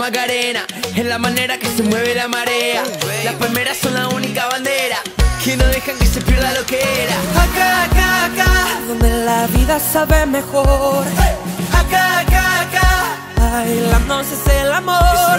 Macarena es la manera que se mueve la marea. Las palmeras son la única bandera que no dejan que se pierda lo que era. Acá, acá, acá, donde la vida sabe mejor. Acá, acá, acá, bailándose es el amor.